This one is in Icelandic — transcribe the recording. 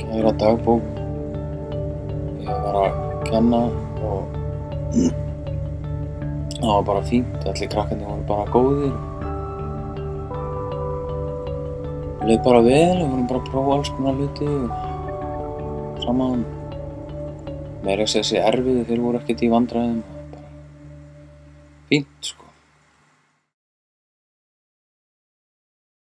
Kæra dagbók. Ég var að kenna og það var bara fínt. Allir krakkarnir voru bara góðir. Það leið bara vel, við vorum bara að prófa alls konar hluti og saman. Meira að segja þessi erfiðu, þeir voru ekkert í vandræðum. Bara fínt, sko.